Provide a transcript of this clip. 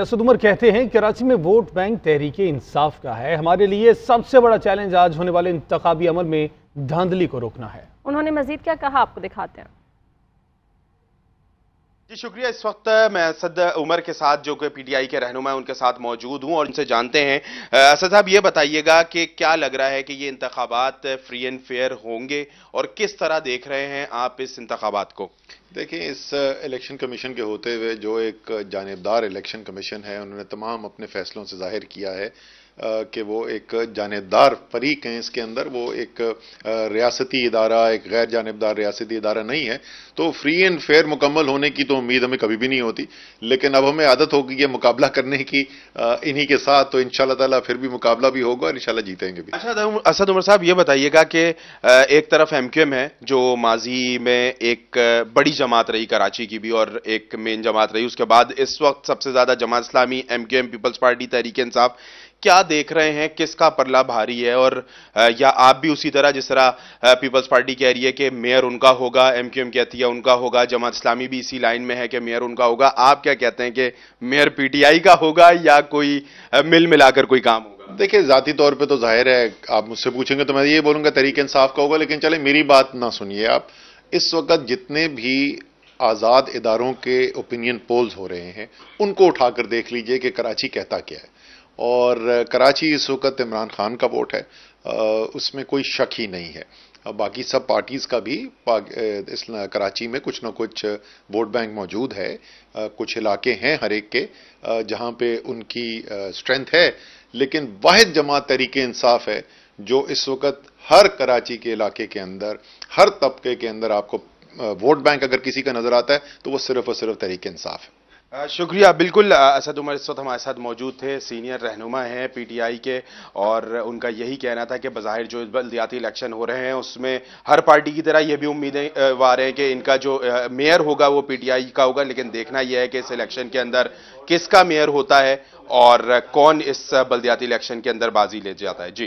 असद उमर कहते हैं कराची में वोट बैंक तहरीक इंसाफ का है। हमारे लिए सबसे बड़ा चैलेंज आज होने वाले इंतबी अमल में धांधली को रोकना है। उन्होंने मजीद क्या कहा, आपको दिखाते हैं। जी, शुक्रिया। इस वक्त मैं असद उमर के साथ जो कि पीटीआई के रहनुमा उनके साथ मौजूद हूँ और उनसे जानते हैं। असद साहब, ये बताइएगा कि क्या लग रहा है कि ये इंतबात फ्री एंड फेयर होंगे और किस तरह देख रहे हैं आप इस इंतबात को? देखिए, इस इलेक्शन कमीशन के होते हुए जो एक जानबदार इलेक्शन कमीशन है, उन्होंने तमाम अपने फैसलों से ज़ाहिर किया है कि वो एक जानबदार फरीक हैं इसके अंदर। वो एक रियासती इदारा, एक गैर जानबदार रियासती इदारा नहीं है। तो फ्री एंड फेयर मुकम्मल होने की तो उम्मीद हमें कभी भी नहीं होती। लेकिन अब हमें आदत होगी ये मुकाबला करने की इन्हीं के साथ। तो इन ताला फिर भी मुकाबला भी होगा और इंशाल्लाह जीतेंगे भी। अच्छा असद उमर साहब, ये बताइएगा कि एक तरफ़ एम क्यू एम है, जो माजी में एक बड़ी जमात रही, कराची की भी, और एक मेन जमात रही। उसके बाद इस वक्त सबसे ज़्यादा Jamaat Islami M Q M peoples party Tehreek Insaf क्या देख रहे हैं? किसका परला भारी है? और या आप भी उसी तरह जिस तरह पीपल्स पार्टी कह रही है कि मेयर उनका होगा, एमक्यूएम कहती है उनका होगा, जमात इस्लामी भी इसी लाइन में है कि मेयर उनका होगा। आप क्या कहते हैं कि मेयर पीटीआई का होगा या कोई मिल मिलाकर कोई काम होगा? देखिए, जाती तौर पे तो ज़ाहिर है, आप मुझसे पूछेंगे तो मैं ये बोलूँगा, तरीके इंसाफ का होगा, लेकिन चले, मेरी बात ना सुनिए आप। इस वक्त जितने भी आज़ाद इदारों के ओपिनियन पोल्स हो रहे हैं, उनको उठाकर देख लीजिए कि कराची कहता क्या है। और कराची इस वक्त इमरान खान का वोट है उसमें कोई शक ही नहीं है। बाकी सब पार्टीज़ का भी इस कराची में कुछ ना कुछ वोट बैंक मौजूद है। कुछ इलाके हैं हर एक के जहाँ पे उनकी स्ट्रेंथ है, लेकिन वाहिद जमात तरीके इंसाफ है, जो इस वक्त हर कराची के इलाके के अंदर, हर तबके के अंदर आपको वोट बैंक अगर किसी का नज़र आता है तो वो सिर्फ़ और सिर्फ़ तरीके इंसाफ है। शुक्रिया, बिल्कुल असद उमर इस वक्त हमारे साथ मौजूद थे, सीनियर रहनुमा हैं पीटीआई के, और उनका यही कहना था कि बाहिर जो बल्दियाती इलेक्शन हो रहे हैं, उसमें हर पार्टी की तरह ये भी उम्मीदें वा रहे हैं कि इनका जो मेयर होगा वो पीटीआई का होगा, लेकिन देखना यह है कि इस इलेक्शन के अंदर किसका मेयर होता है, और कौन इस बल्दियाती इलेक्शन के अंदर बाजी ले जाता है। जी।